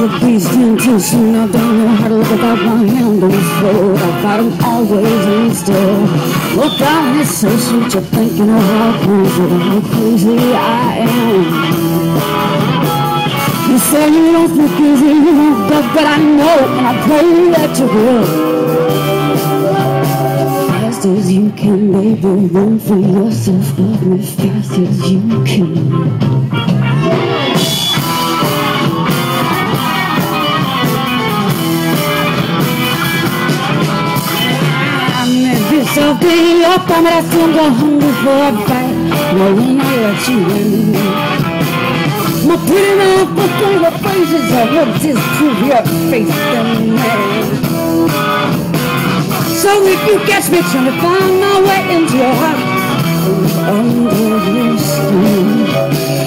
the beast intention. I don't know how to look without my hand on the road. I fight them always and still. Look down, it's so sweet. You're thinking of how crazy, how crazy I am. You say you don't think easy, you won't but, but I know, and I pray that you will. Fast as you can, baby, run for yourself, love me fast as you can. Yourself being up, I'm at finger hungry for a bite. No, when I let you in. My pretty mouth, but the faces I will disprove your faith in me. So if you catch me trying to find my way into your heart, under your skin,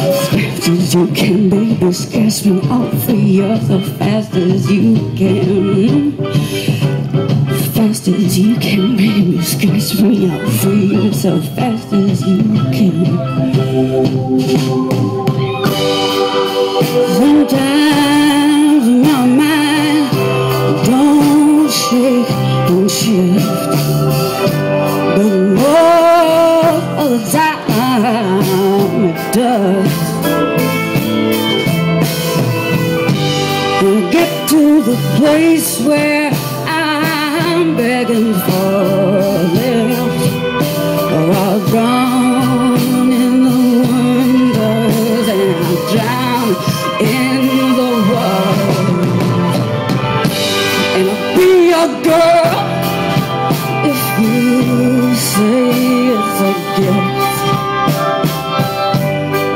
as fast as you can, baby, scratch me off for you as fast as you can fast as you can, baby. Scratch me out free you so fast as you can. Sometimes my mind don't shake, don't shift. But most of the time it does. I get to the place where begging for lift or I'll drown in the wonders and I'll drown in the water. And I'll be your girl if you say it's a gift.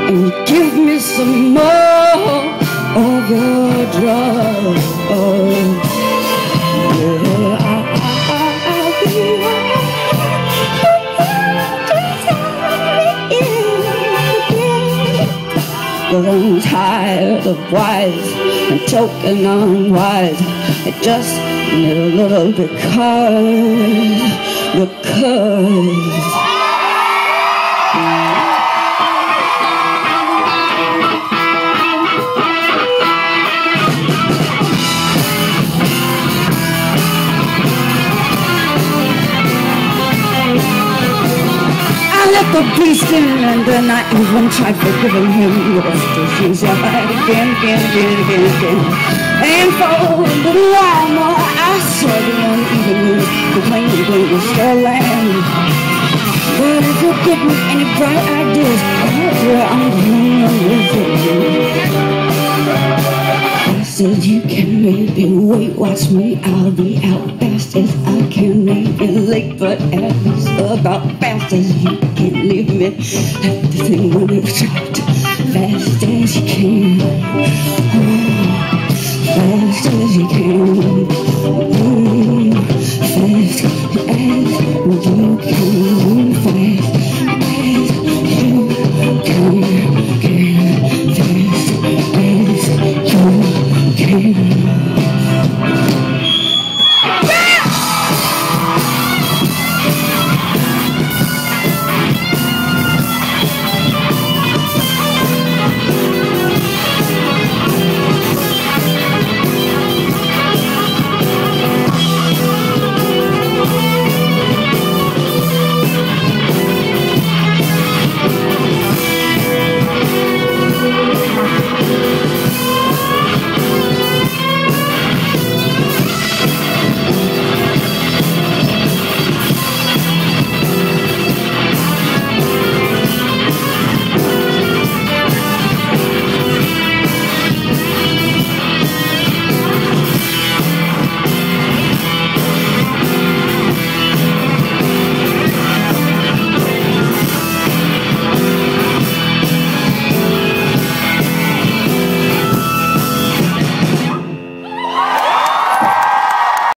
And you give me some more of your drugs. I'm tired of wise and choking on wise. I just need a little because, because. The beast in and then I even tried forgiving him Yes, this is right again, again, again, again, again And for a little while more I saw the uneven The plain was still land But if you give me any bright ideas wait, watch me, I'll be out fast as I can, maybe late, but at least about fast as you can leave me. Let the thing run it short, fast as you can.